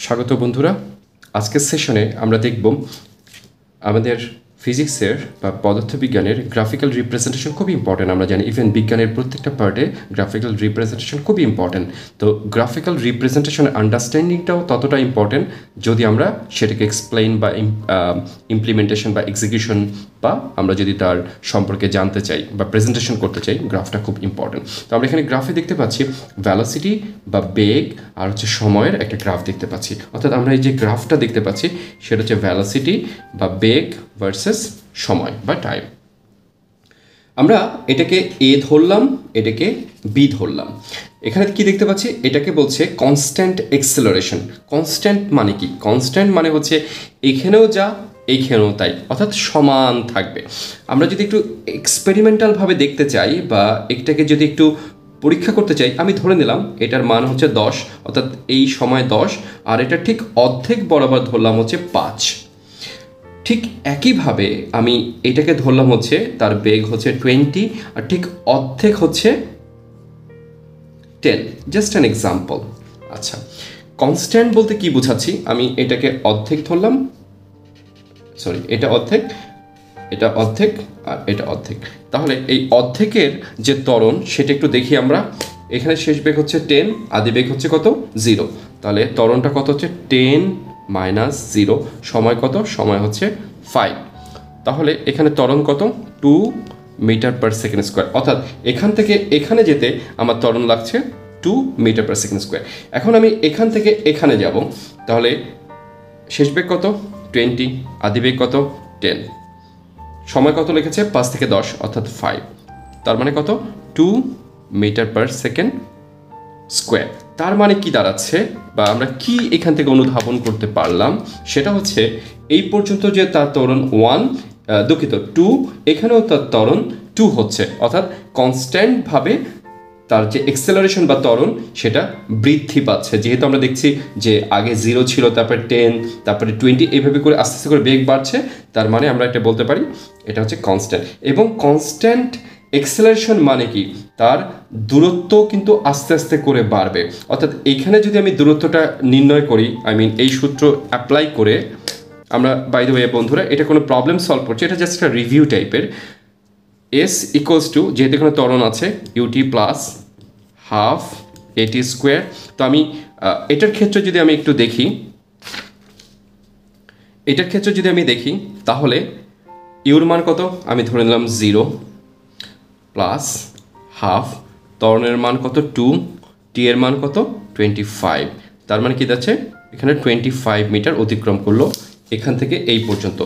স্বাগত বন্ধুরা। আজকের সেশনে আমরা দেখব আমাদের ফিজিক্সের বা পদার্থবিজ্ঞানের গ্রাফিক্যাল রিপ্রেজেন্টেশন খুবই ইম্পর্টেন্ট আমরা জানি ইভেন বিজ্ঞানের প্রত্যেকটা পার্টে গ্রাফিক্যাল রিপ্রেজেন্টেশন খুবই ইম্পর্টেন্ট তো গ্রাফিক্যাল রিপ্রেজেন্টেশন আন্ডারস্ট্যান্ডিংটাও ততটা ইম্পর্টেন্ট যদি আমরা সেটাকে এক্সপ্লেইন বা ইমপ্লিমেন্টেশন বা এক্সিকিউশন বা আমরা যদি তার সম্পর্কে জানতে চাই বা প্রেজেন্টেশন করতে চাই গ্রাফটা খুব ইম্পর্টেন্ট তো আমরা এখানে গ্রাফে দেখতে পাচ্ছি ভ্যালোসিটি বা বেগ আর হচ্ছে সময়ের একটা গ্রাফ দেখতে পাচ্ছি। অর্থাৎ আমরা এই যে গ্রাফটা দেখতে পাচ্ছি, সেটা হচ্ছে ভ্যালোসিটি বা বেগ ভার্সেস সময় বা টাইম আমরা এটাকে এ ধরলাম, এটাকে বি ধরলাম। এখানে কি দেখতে পাচ্ছি? এটাকে বলছে কনস্ট্যান্ট এক্সেলারেশন কনস্ট্যান্ট মানে কি? কনস্ট্যান্ট মানে হচ্ছে এখানেও যা এইখানেও তাই অর্থাৎ সমান থাকবে। আমরা যদি একটু এক্সপেরিমেন্টালভাবে দেখতে চাই বা এটাকে যদি একটু পরীক্ষা করতে চাই, আমি ধরে নিলাম এটার মান হচ্ছে দশ, অর্থাৎ এই সময় দশ, আর এটা ঠিক অর্ধেক বরাবর ধরলাম হচ্ছে পাঁচ। ঠিক একইভাবে আমি এটাকে ধরলাম হচ্ছে, তার বেগ হচ্ছে টোয়েন্টি, আর ঠিক অর্ধেক হচ্ছে টেন। Just an example. আচ্ছা কনস্ট্যান্ট বলতে কি বোঝাচ্ছি? আমি এটাকে অর্ধেক ধরলাম সরি এটা অর্ধেক এটা অর্ধেক আর এটা অর্ধেক। তাহলে এই অর্ধেকের যে ত্বরণ, সেটা একটু দেখি আমরা। এখানে শেষ বেগ হচ্ছে টেন আদি বেগ হচ্ছে কত? জিরো তাহলে ত্বরণটা কত হচ্ছে? টেন মাইনাস জিরো সময় কত? সময় হচ্ছে ফাইভ তাহলে এখানে ত্বরণ কত? Two meter per second square অর্থাৎ এখান থেকে এখানে যেতে আমার ত্বরণ লাগছে two meter per second square এখন আমি এখান থেকে এখানে যাব। তাহলে শেষ বেগ কত? টোয়েন্টি আদি বেগ কত? টেন। সময় কত লিখেছে? পাঁচ থেকে দশ, অর্থাৎ ফাইভ তার মানে কত? Two meter per second square তার মানে কি দাঁড়াচ্ছে? বা আমরা কি এখান থেকে অনুধাবন করতে পারলাম? সেটা হচ্ছে, এই পর্যন্ত যে তার ত্বরণ ওয়ান দুঃখিত টু এখানেও তার ত্বরণ টু হচ্ছে। অর্থাৎ কনস্ট্যান্টভাবে তার যে এক্সেলারেশন বা ত্বরণ, সেটা বৃদ্ধি পাচ্ছে। যেহেতু আমরা দেখছি যে আগে জিরো ছিল, তারপরে টেন তারপরে টোয়েন্টি এইভাবে করে আস্তে আস্তে করে বেগ বাড়ছে, তার মানে আমরা এটা বলতে পারি এটা হচ্ছে কনস্ট্যান্ট এবং কনস্ট্যান্ট এক্সেলারেশন মানে কি? তার দূরত্ব কিন্তু আস্তে আস্তে করে বাড়বে। অর্থাৎ এখানে যদি আমি দূরত্বটা নির্ণয় করি আই মিন এই সূত্র অ্যাপ্লাই করে, আমরা বাই দ্য বন্ধুরা, এটা কোনো প্রবলেম সলভ করছি, এটা জাস্ট একটা রিভিউ টাইপের এস ইকুয়ালস টু যেহেতু এখানে ত্বরণ আছে U T plus half A T square তো আমি এটার ক্ষেত্রে যদি আমি একটু দেখি, এটার ক্ষেত্রে যদি আমি দেখি, তাহলে ইউর মান কত? আমি ধরে নিলাম জিরো প্লাস হাফ তরণের মান কত? টু টি এর মান কত? টোয়েন্টি ফাইভ তার মানে কি যাচ্ছে? এখানে টোয়েন্টি ফাইভ মিটার অতিক্রম করল এখান থেকে এই পর্যন্ত।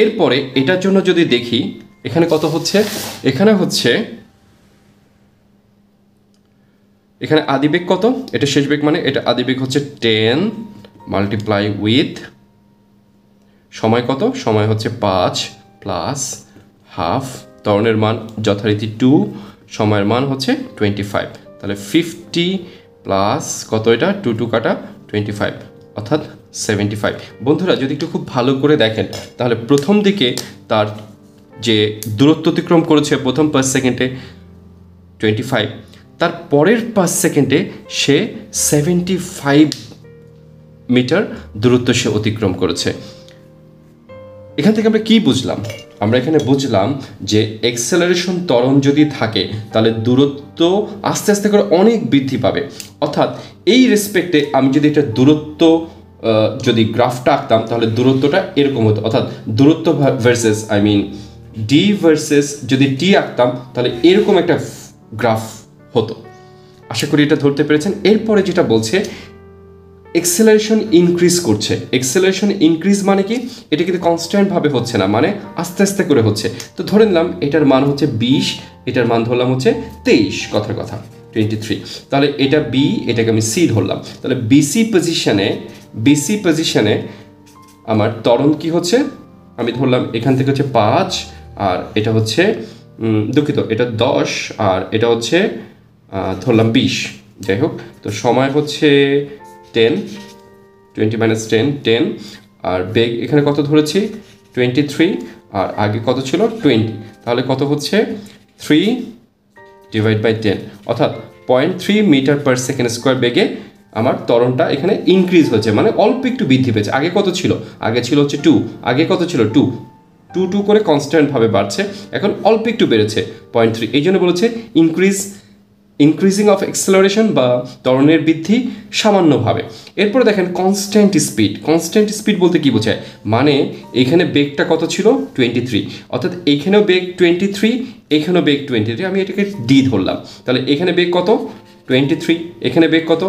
এরপরে এটার জন্য যদি দেখি, এখানে কত হচ্ছে? এখানে হচ্ছে এখানে আদিবেগ কত? এটা শেষ বেগ মানে এটা আদিবেগ হচ্ছে টেন মাল্টিপ্লাই উইথ সময় কত? সময় হচ্ছে পাঁচ প্লাস হাফ ত্বরণের মান যথারীতি টু সময়ের মান হচ্ছে টোয়েন্টি ফাইভ তাহলে ফিফটি প্লাস কত এটা? টু টু কাটা টোয়েন্টি ফাইভ অর্থাৎ সেভেন্টি ফাইভ বন্ধুরা, যদি একটু খুব ভালো করে দেখেন, তাহলে প্রথম দিকে তার যে দূরত্ব অতিক্রম করেছে প্রথম পাঁচ সেকেন্ডে টোয়েন্টি ফাইভ তার পরের পাঁচ সেকেন্ডে সে সেভেন্টি ফাইভ মিটার দূরত্ব সে অতিক্রম করেছে। এখান থেকে আমরা কি বুঝলাম? আমরা এখানে বুঝলাম যে এক্সেলারেশন ত্বরণ যদি থাকে, তাহলে দূরত্ব আস্তে আস্তে করে অনেক বৃদ্ধি পাবে। অর্থাৎ এই রেসপেক্টে আমি যদি এটা দূরত্ব যদি গ্রাফটা আঁকতাম, তাহলে দূরত্বটা এরকম হতো। অর্থাৎ দূরত্ব versus I mean D versus যদি টি আঁকতাম, তাহলে এরকম একটা গ্রাফ হতো। আশা করি এটা ধরতে পেরেছেন। এরপরে যেটা বলছে এক্সেলারেশন ইনক্রিজ করছে। এক্সেলারেশন ইনক্রিজ মানে কি? এটা কিন্তু কনস্ট্যান্টভাবে হচ্ছে না মানে আস্তে আস্তে করে হচ্ছে। তো ধরে নিলাম, এটার মান হচ্ছে বিশ, এটার মান ধরলাম হচ্ছে তেইশ, কথার কথা টোয়েন্টি থ্রি তাহলে এটা বি এটাকে আমি সি ধরলাম। তাহলে বিসি পজিশনে বিসি পজিশনে আমার ত্বরণ কি হচ্ছে? আমি ধরলাম, এখান থেকে হচ্ছে পাঁচ, আর এটা হচ্ছে দুঃখিত, এটা দশ, আর এটা হচ্ছে ধরলাম বিশ। যাই হোক, তো সময় হচ্ছে ten twenty minus ten ten আর বেগ এখানে কত ধরেছি? টোয়েন্টি থ্রি আর আগে কত ছিল? টোয়েন্টি তাহলে কত হচ্ছে? থ্রি ডিভাইড বাই টেন অর্থাৎ point three meter per second square বেগে আমার তরণটা এখানে ইনক্রিজ হচ্ছে মানে অল্প একটু বৃদ্ধি পেয়েছে। আগে কত ছিল? আগে ছিল হচ্ছে টু আগে কত ছিল? টু টু টু করে কনস্ট্যান্টভাবে বাড়ছে। এখন অল্প একটু বেড়েছে পয়েন্ট থ্রি এই জন্য বলেছে ইনক্রিজ ইনক্রিজিং অফ এক্সেলারেশন বা ত্বরণের বৃদ্ধি সামান্যভাবে। এরপরে দেখেন কনস্ট্যান্ট স্পিড কনস্ট্যান্ট স্পিড বলতে কি বোঝায়? মানে এখানে বেগটা কত ছিল? টোয়েন্টি থ্রি অর্থাৎ এইখানেও বেগ টোয়েন্টি থ্রি এখানেও বেগ টোয়েন্টি থ্রি আমি এটাকে ডি ধরলাম। তাহলে এখানে বেগ কত? টোয়েন্টি থ্রি এখানে বেগ কত?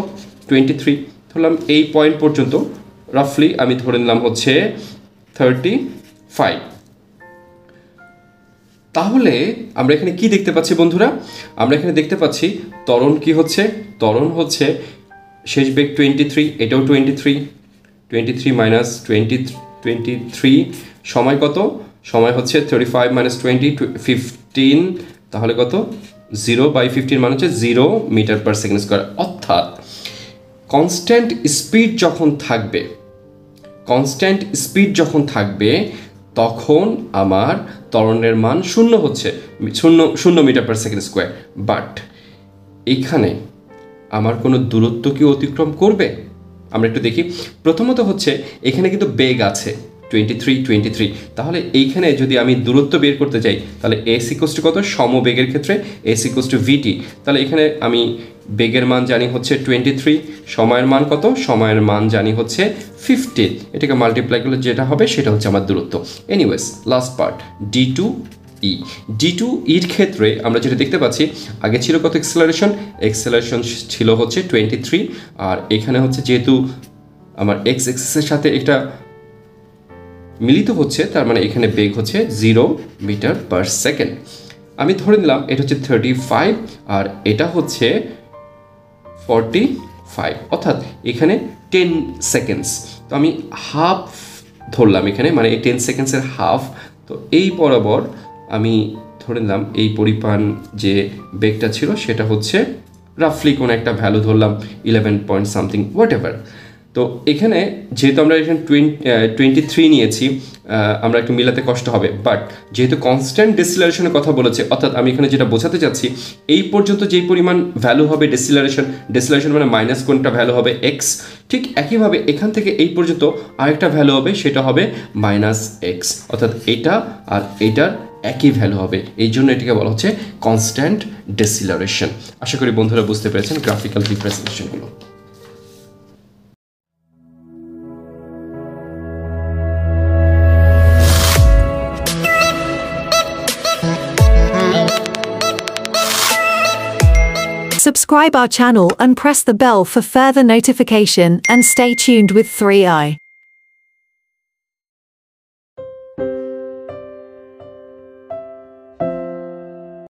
টোয়েন্টি থ্রি ধরলাম এই পয়েন্ট পর্যন্ত। রাফলি আমি ধরে নিলাম হচ্ছে থার্টি ফাইভ তাহলে আমরা এখানে কি দেখতে পাচ্ছি বন্ধুরা? আমরা এখানে দেখতে পাচ্ছি ত্বরণ কি হচ্ছে? ত্বরণ হচ্ছে শেষ বেগ টোয়েন্টি থ্রি এটাও twenty three twenty three minus twenty twenty three সময় কত? সময় হচ্ছে thirty five minus twenty fifteen তাহলে কত? জিরো বাই ফিফটিন মানে হচ্ছে zero meter per second square অর্থাৎ কনস্ট্যান্ট স্পিড যখন থাকবে কনস্ট্যান্ট স্পিড যখন থাকবে তখন আমার ত্বরণের মান শূন্য হচ্ছে, শূন্য শূন্য metre per second square but এখানে আমার কোনো দূরত্ব কি অতিক্রম করবে? আমরা একটু দেখি। প্রথমত হচ্ছে, এখানে কিন্তু বেগ আছে। টোয়েন্টি থ্রি টোয়েন্টি থ্রি তাহলে এইখানে যদি আমি দূরত্ব বের করতে চাই, তাহলে এস ইকোস টু কত? সমবেগের ক্ষেত্রে এস ইকোস টু ভিটি তাহলে এখানে আমি বেগের মান জানি হচ্ছে টোয়েন্টি থ্রি সময়ের মান কত? সময়ের মান জানি হচ্ছে ফিফটিন এটাকে মাল্টিপ্লাই করলে যেটা হবে, সেটা হচ্ছে আমার দূরত্ব। Anyways last part D two E D two ইর ক্ষেত্রে আমরা যেটা দেখতে পাচ্ছি, আগে ছিল কত এক্সেলারেশন এক্সেলারেশন ছিল হচ্ছে টোয়েন্টি থ্রি আর এখানে হচ্ছে যেহেতু আমার এক্স এক্সেসের সাথে এটা মিলিত হচ্ছে, তার মানে এখানে বেগ হচ্ছে জিরো মিটার পার সেকেন্ড আমি ধরে নিলাম, এটা হচ্ছে থার্টি ফাইভ আর এটা হচ্ছে ফর্টি ফাইভ অর্থাৎ এখানে টেন সেকেন্ডস তো আমি হাফ ধরলাম এখানে মানে এই টেন সেকেন্ডসের হাফ তো এই বরাবর আমি ধরে নিলাম, এই পরিমাণ যে বেগটা ছিল, সেটা হচ্ছে রাফলি কোনো একটা ভ্যালু ধরলাম eleven point something whatever তো এখানে যেহেতু আমরা এখানে টোয়েন্টি থ্রি নিয়েছি আমরা একটু মিলাতে কষ্ট হবে। বাট যেহেতু কনস্ট্যান্ট ডেসিলারেশনের কথা বলেছে, অর্থাৎ আমি এখানে যেটা বোঝাতে চাচ্ছি, এই পর্যন্ত যেই পরিমাণ ভ্যালু হবে ডেসিলারেশন ডেসিলারেশন মানে মাইনাস কোনটা ভ্যালু হবে এক্স ঠিক একইভাবে এখান থেকে এই পর্যন্ত আরেকটা ভ্যালু হবে, সেটা হবে মাইনাস এক্স অর্থাৎ এটা আর এইটার একই ভ্যালু হবে। এই জন্য এটিকে বলা হচ্ছে কনস্ট্যান্ট ডেসিলারেশন আশা করি বন্ধুরা বুঝতে পেরেছেন গ্রাফিক্যাল রিপ্রেজেন্টেশনগুলো Subscribe our channel and press the bell for further notification and stay tuned with 3i.